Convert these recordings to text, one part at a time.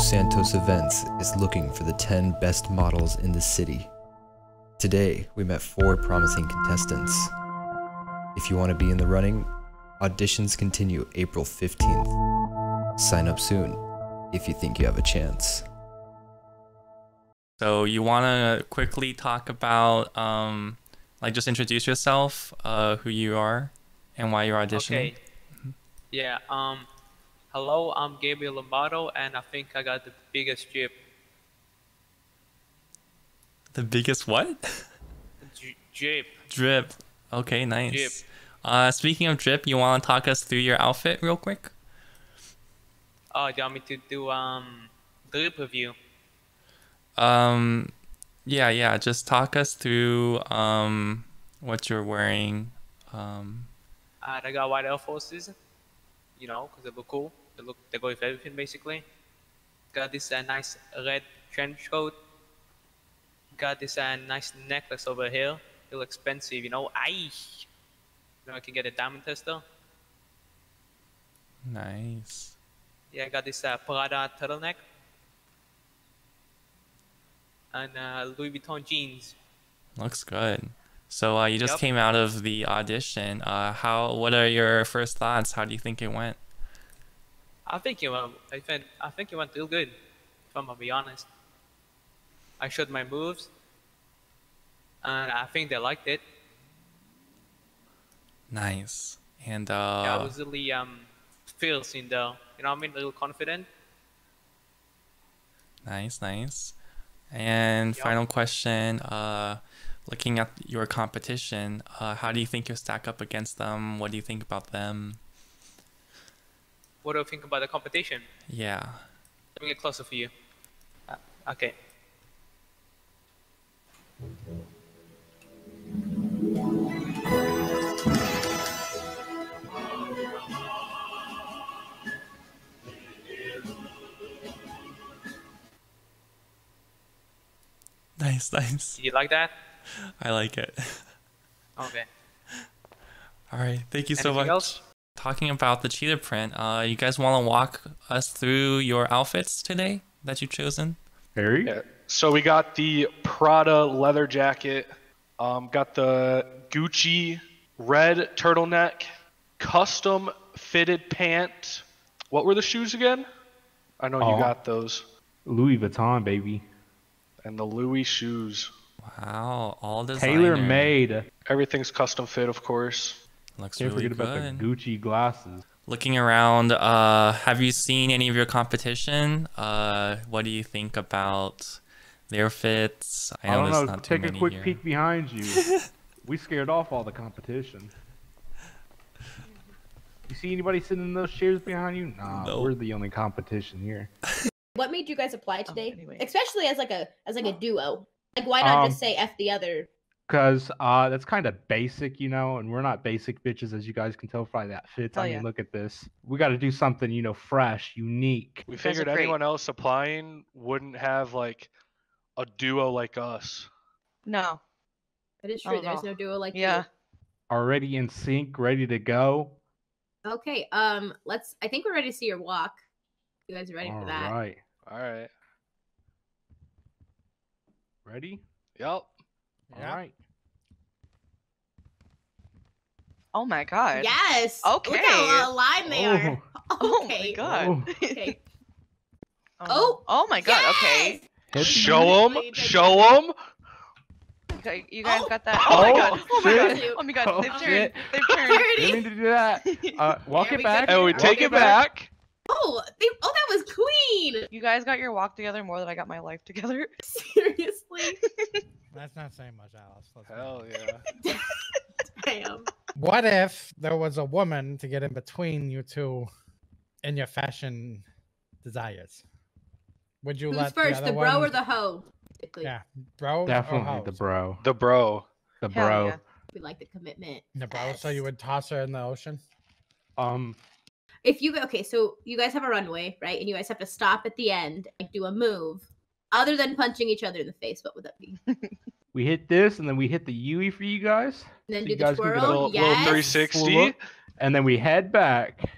Los Santos Events is looking for the 10 best models in the city. Today, we met four promising contestants. If you want to be in the running, auditions continue April 15th. Sign up soon if you think you have a chance. So you want to quickly talk about, um, like, just introduce yourself, uh, who you are, and why you're auditioning. Okay. Yeah. Um. Hello, I'm Gabriel Lombardo, and I think I got the biggest drip. The biggest what? Dri- Drip. drip. Okay, nice. Drip. Uh, speaking of drip, you want to talk us through your outfit real quick? Oh, do you want me to do um drip review? Um, yeah, yeah. Just talk us through um what you're wearing. Um, Uh, I got white Air Forces, you know, 'cause they look cool. They look they go with everything basically. Got this uh, nice red trench coat. Got this uh, nice necklace over here. Little expensive, you know. Aye. You know, I can get a diamond tester. nice. Yeah, I got this uh, Prada turtleneck. And uh, Louis Vuitton jeans. Looks good. So uh, you just Yep. came out of the audition. Uh, how? What are your first thoughts? How do you think it went? I think you went. I think I think you went real good. If I'm gonna be honest. I showed my moves, and I think they liked it. Nice. And Yeah, I uh, was really um fierce in there. You know what I mean? A little confident. nice, nice. And Yup. final question. Uh, looking at your competition, uh, how do you think you stack up against them? What do you think about them? What do you think about the competition? Yeah. Let me get closer for you. Uh, okay. Nice, nice. You like that? I like it. Okay. All right. Thank you so much. else? Talking about the cheetah print, uh, you guys want to walk us through your outfits today that you've chosen? Harry? Yeah. So we got the Prada leather jacket, um, got the Gucci red turtleneck, custom fitted pant. What were the shoes again? I know Oh. you got those. Louis Vuitton, baby. And the Louis shoes. Wow, all designer. Tailor made. Everything's custom fit, of course. Looks Can't really forget about the Gucci glasses. Looking around, uh, have you seen any of your competition? Uh, what do you think about their fits? I I, know don't know. not Take a quick here. peek behind you. we scared off all the competition. You see anybody sitting in those chairs behind you? Nah, No. we're the only competition here. What made you guys apply today? anyway. Especially as like a as like a duo. Like why not Um, just say F the other? Cause uh, that's kind of basic, you know, and we're not basic bitches, as you guys can tell by that fits. Hell I mean, yeah. look at this. We got to do something, you know, fresh, unique. We guys figured great. anyone else applying wouldn't have like a duo like us. No. That is Oh, true. There's no. no duo like Yeah. Already in sync, ready to go. Okay. Um. Let's. I think we're ready to see your walk. You guys are ready All for that? All right. All right. ready? Yep. All right. Oh my god. Yes. Okay. Look Okay. how aligned they are. Oh Okay. my god. Oh. Okay. Oh. Oh my god. Okay. Yes! Hit Show them. Show them. Okay, You guys Oh. got that? Oh, my Oh, god. Oh my god. Oh my god. Oh, They've turned. They've turned. Didn't mean to do that. Uh, walk it back. got And we take it it back. Oh, they, oh, that was clean. you guys got your walk together more than I got my life together. Seriously. That's not saying much, Alice. Let's Hell honest. yeah. Damn. What if there was a woman to get in between you two in your fashion desires? Would you Who's let first, the, the other bro or the hoe? Typically, yeah, bro? or Definitely the bro. The bro. The Hell bro. yeah. we like the commitment. The bro, so you would toss her in the ocean? Um, If you okay, so you guys have a runway, right? And you guys have to stop at the end and do a move. Other than punching each other in the face, what would that be? We hit this, and then we hit the Yui for you guys, And then So do you the guys can get a twirl. Little, yes. little 360. And then we head back.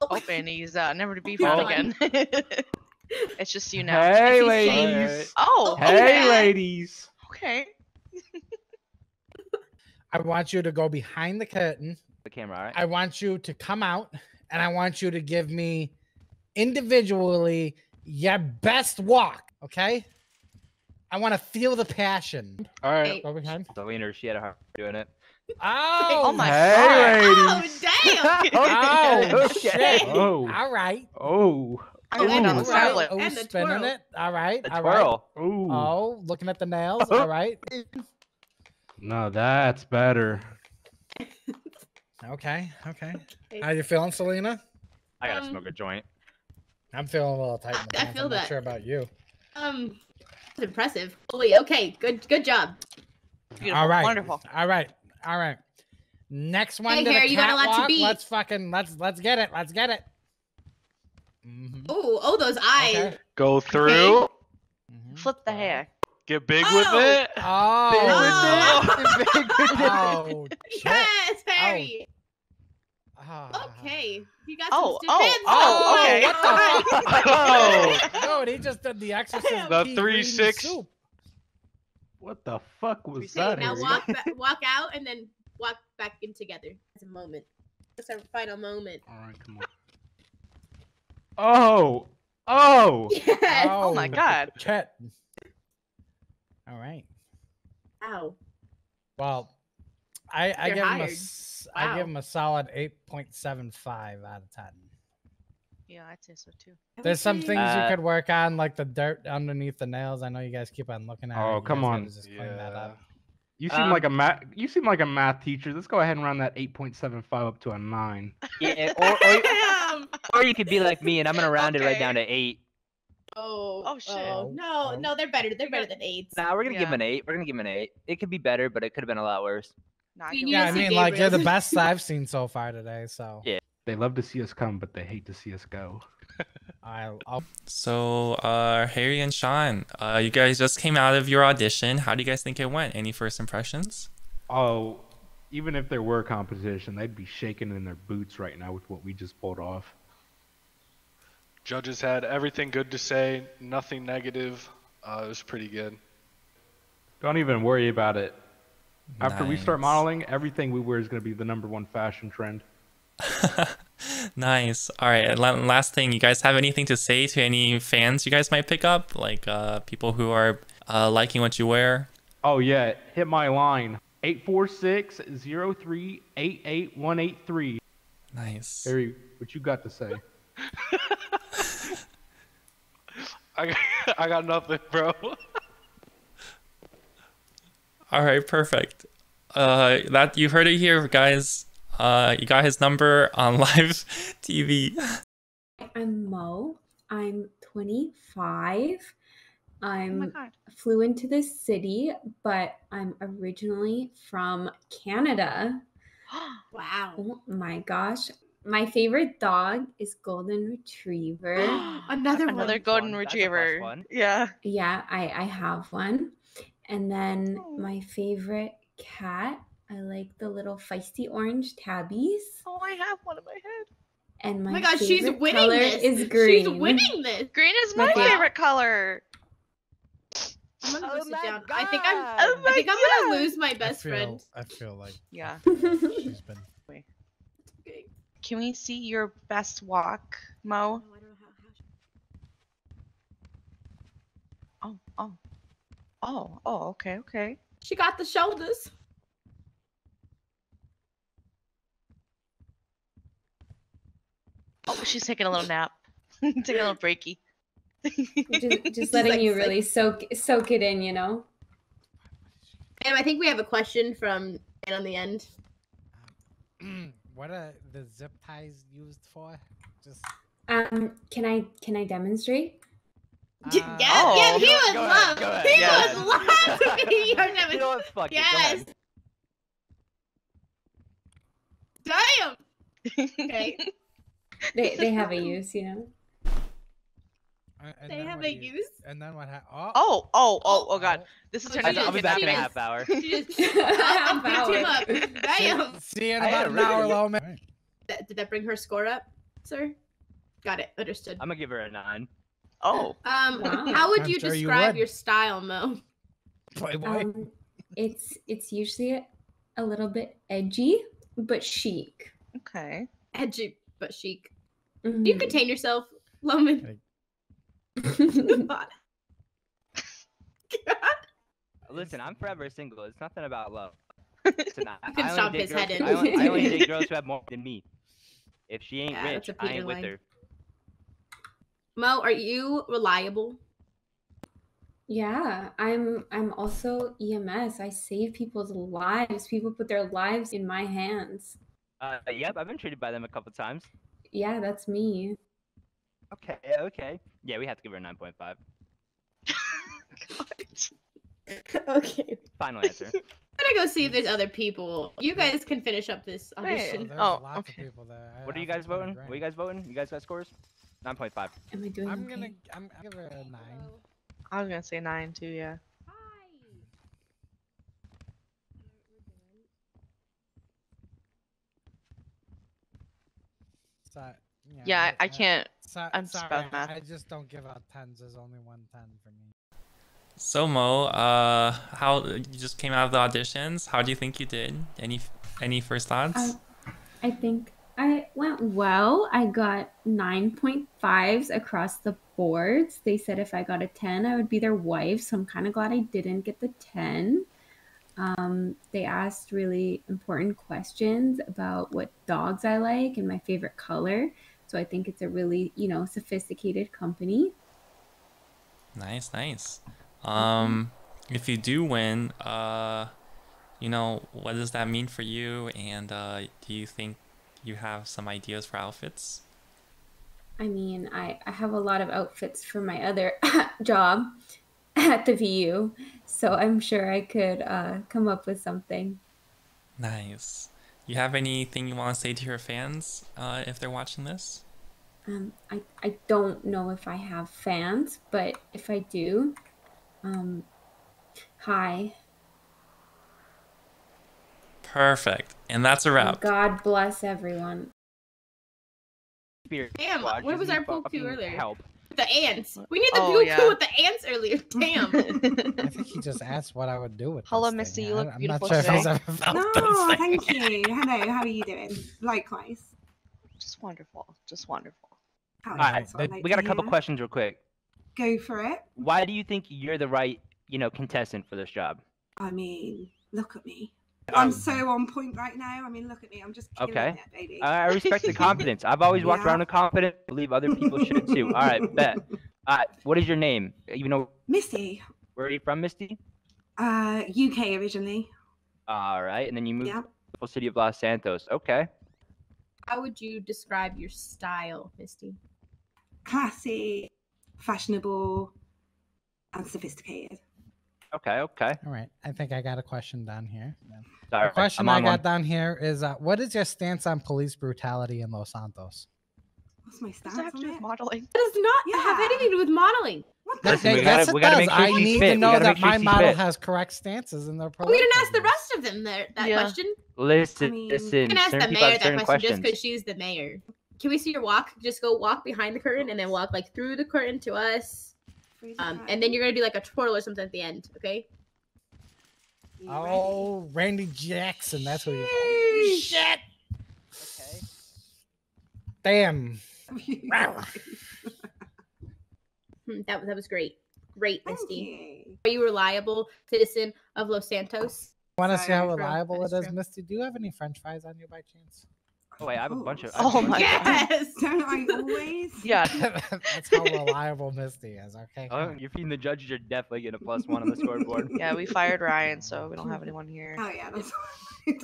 Oh, and he's uh, never to be found gone. again. it's just you now. Hey, She's ladies. Oh, Hey, okay. ladies. Okay. I want you to go behind the curtain. The camera, all right? I want you to come out and I want you to give me individually your best walk. Okay. I want to feel the passion. All right. Hey. Go behind. Selena, she had a hard doing it. Oh, Oh my Hey, Oh, ladies. damn! Oh, shit. Oh. All right. Oh. I land on the Ooh. Oh, And the spinning twirl. it. All right. The all right. twirl. Ooh. Oh, looking at the nails. All right. No, that's better. Okay. Okay. How you feeling, Selena? I gotta Um, smoke a joint. I'm feeling a little tight. in the I feel I'm not that. sure about you. Um, that's impressive. Holy, okay, good, good job. Beautiful. All right. Wonderful. All right. All right. Next one Hey, to Harry, the you got a lot to catwalk. beat. Let's fucking let's let's get it. Let's get it. Mhm, Oh, oh, those eyes. okay, Go through. mhm. Flip the hair. Get big Oh. with it. Oh, Oh, oh, shit. yes, Harry. Ah. Okay, you got Oh, some oh, stupid- oh, oh okay. What the Oh. Dude, he just did the exorcist. The pea three green six- soup. What the fuck was Okay, that? now Harry? walk, ba- walk out and then walk back in together. It's a moment. It's our final moment. All right, come on. Oh. Oh. Yes. Oh my oh. god. Chet. All right. Ow. Well, I I You're give him a hired. s- I give him a solid eight point seven five out of ten. Yeah, I'd say so too. There's some things Uh, you could work on, like the dirt underneath the nails. I know you guys keep on looking at. Oh, You come on. Just clean that Yeah. up. You seem Um, like a math. You seem like a math teacher. Let's go ahead and round that 8.75 up to a nine. Yeah, or, or, Damn. or you could be like me and I'm gonna round it right down to eight. Oh. Oh, shit. Oh, no, Oh. no, they're better. They're better than eights. Nah, we're gonna give him an eight. We're gonna give him an eight. It could be better, but it could have been a lot worse. Nah, You you Yeah, I see mean, like you're the best I've seen so far today. So Yeah. They love to see us come, but they hate to see us go. I'll, I'll So, uh, Harry and Sean, uh, you guys just came out of your audition. How do you guys think it went? Any first impressions? Oh, even if there were competition, they'd be shaking in their boots right now with what we just pulled off. Judges had everything good to say, nothing negative. Uh, it was pretty good. Don't even worry about it. After we start modeling, everything we wear is going to be the number one fashion trend. Nice. All right. and Last thing, you guys have anything to say to any fans you guys might pick up, like uh, people who are uh, liking what you wear? Oh yeah, hit my line. 846-03-88183. Nice. Harry, what you got to say? I got, I got nothing, bro. All right. Perfect. Uh, that you heard it here, guys. Uh, you got his number on live TV. I'm Mo. I'm 25. Oh I'm god. flew into this city, but I'm originally from Canada. Wow. Oh my gosh. My favorite dog is Golden Retriever. Another, Another one. golden one. That's a plus retriever. one. Yeah. yeah, I, I have one. And then Oh. my favorite cat, I like the little feisty orange tabbies. Oh, I have one in my head. And oh my, Oh my gosh, she's favorite winning color this. is green. She's winning this. Green is My my favorite- favorite color. I'm gonna go Oh sit my down. I think I'm. God. Oh I think my I'm gonna oh God. lose my I best feel, friend. I feel like Yeah. she's been. Okay. Can we see your best walk, Mo? Oh, I don't know how- how Oh, oh. Oh, oh, okay, okay. She got the shoulders. Oh, she's taking a little nap. taking a little breaky. just, just letting like you sick. really soak soak it in, you know. And I think we have a question from and on the end. what are the zip ties used for? Just Um, can I can I demonstrate? Yeah, uh, yeah, Oh. yeah, he Go- would go love. ahead, He yes. would love to be your you know what? Fuck it. Yes. ahead. Damn. Okay. They they have a use, you know. and They have a you- use. And then what happened? Oh, Oh, oh, oh, oh god. This is Oh, turning she I'll be back in a half hour. She just Half up, beat him hour. up. Damn. See you in about an hour, low man. Did that bring her score up? sir? Got it. Understood. I'm gonna give her a nine. Oh. Um, Wow. how would I'm you sure you describe would. your style, Mo? Playboy. Um, it's it's usually a little bit edgy, but chic. Okay. Edgy but chic. Mhm. Do you contain yourself, Loman? God. Listen, I'm forever single. It's nothing about love. Listen, I, You can I only stomp date his head in. I only, I only date girls who have more than me. If she ain't Yeah, that's rich, a I Peter ain't with her. Mo, are you reliable? Yeah, I'm I'm also EMS. I save people's lives. People put their lives in my hands. Uh, yep, I've been treated by them a couple times. Yeah, that's me. Okay, okay. Yeah, we have to give her a 9.5. okay. Final answer. I'm gonna go see if there's other people. You guys can finish up this Wait. audition. There's Oh, lots okay. of people there. I- What are you guys voting? What are you guys voting? You guys got scores? 9.5. Am I doing I'm okay? gonna I'm I'll give her a nine. I was gonna say nine too. Yeah. So, Yeah, I, I can't. So, I'm just sorry, bad math. I just don't give out tens. There's only one ten for me. So Mo, uh, how you just came out of the auditions? How do you think you did? Any any first thoughts? Uh, I think Went well. I got 9.5s across the boards. They said if I got a 10, I would be their wife. So I'm kind of glad I didn't get the 10. Um, they asked really important questions about what dogs I like and my favorite color. So I think it's a really, you know, sophisticated company. Nice, nice. Um, if you do win, uh, you know, what does that mean for you? And uh, do you think you have some ideas for outfits? I mean, I, I have a lot of outfits for my other job at the VU, so I'm sure I could uh, come up with something. Nice. You have anything you want to say to your fans uh, if they're watching this? Um, I, I don't know if I have fans, but if I do, um, hi. Perfect. And that's a wrap. God bless everyone. Spirit Damn, Squad where was our poop cue earlier? Help. The ants. We need the Oh, poop yeah. with the ants earlier. Damn. I think he just asked what I would do with. Hello, this Misty, thing. you look I'm beautiful not sure if he's today. ever felt No, this thing. thank you. Hello, how are you doing? Likewise. Just wonderful. Just wonderful. Oh, All yeah, right, that's what I like we got a couple hear. questions real quick. Go for it. Why do you think you're the right, you know, contestant for this job? I mean, look at me. Um, I'm so on point right now. I mean, look at me. I'm just killing Okay. it, baby. I I respect the confidence. I've always walked Yeah. around with confidence. I believe other people should too. All right, bet. All right, what is your name? You know, Misty, where are you from, Misty? uh, UK originally. All right, and then you moved Yeah. to the beautiful city of Los Santos. Okay. How would you describe your style, Misty? Classy, fashionable, and sophisticated. Okay. Okay. All right, I think I got a question down here. Sorry, The question I'm I on got one. down here is, uh, what is your stance on police brutality in Los Santos? What's my stance does that have to on do with it? modeling? That does not have anything to do with modeling. What the Listen, we gotta- yes, it we gotta does. make sure I need fit. to know that sure my model fit. has correct stances in their. We didn't ask the rest of them there, that Yeah. question. Listen, mean- listen. You can ask the mayor that certain question just because she's the mayor. Can we see your walk? Just go walk behind the curtain and then walk like through the curtain to us. Freeze Um, and then you're gonna be like a twirl or something at the end, okay? You ready? Oh, Randy Jackson. That's who you. Oh, shit. Okay. Damn. Hmm, that that was great, great, Misty. you. Are you a reliable citizen of Los Santos? Want to see how reliable it is is. Misty? Do you have any French fries on you by chance? Oh wait, I have a bunch of. course. I have a Oh my of- God. Yes. Always? Yeah. That's how reliable Misty is. Okay. Oh, you're feeding the judges. You're definitely getting a plus one on the scoreboard. Yeah, we fired Ryan, so we don't have anyone here. Oh yeah, that's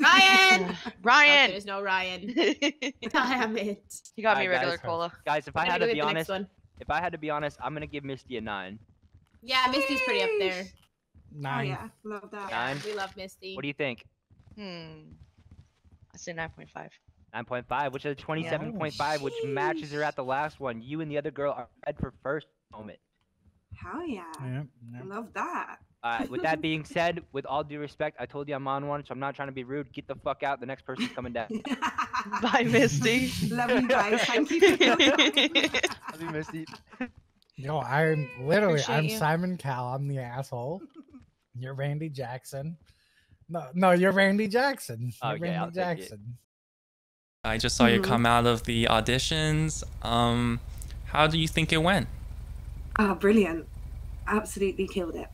Ryan! Oh, Ryan! there's no Ryan. he Damn it. He got me Alright, regular guys. cola. Guys, if I had gonna be get the next honest, one. if I had to be honest, I'm gonna give Misty a nine. Yeah, Misty's pretty up there. Oh Nine. yeah, love that. Nine. We love Misty. What do you think? Hmm. I say 9.5. 9.5, which is a 27.5, which matches her at the last one. You and the other girl are head for first moment. Hell yeah. Yep, yep. Love that. Uh, with that being said, with all due respect, I told you I'm on one, so I'm not trying to be rude. Get the fuck out. The next person's coming down. Bye, Misty. Love you guys. Thank you. Love you, Misty. Yo, I'm literally Appreciate I'm you. Simon Cowell. I'm the asshole. You're Randy Jackson. No, no, you're Randy Jackson. You're Okay, Randy I'll take it. Jackson. I just saw you Mhm. come out of the auditions. Um, how do you think it went? Oh, brilliant. Absolutely killed it.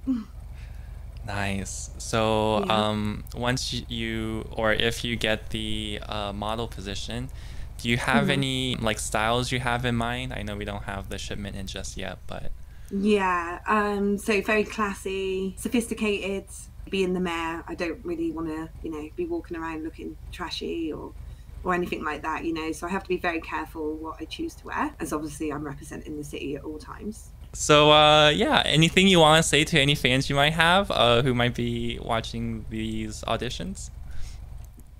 Nice. So, Yeah. um, once you or if you get the uh, model position, do you have Mhm. any like styles you have in mind? I know we don't have the shipment in just yet, but Yeah, um, so very classy, sophisticated. Being the mayor, I don't really want to, you know, be walking around looking trashy or or anything like that, you know. So I have to be very careful what I choose to wear, as obviously I'm representing the city at all times. so uh, yeah. Anything you want to say to any fans you might have uh, who might be watching these auditions?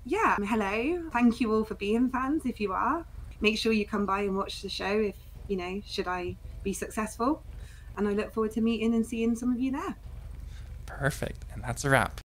Yeah, hello. Thank you all for being fans. If you are, make sure you come by and watch the show. If you know, should I be successful, and I look forward to meeting and seeing some of you there. Perfect, and that's a wrap.